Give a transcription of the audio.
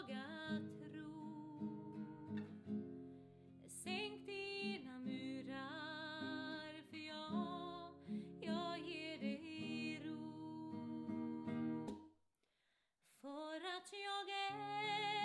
våga tro. Sänk dina murar, för jag, jag ger dig ro. För att jag är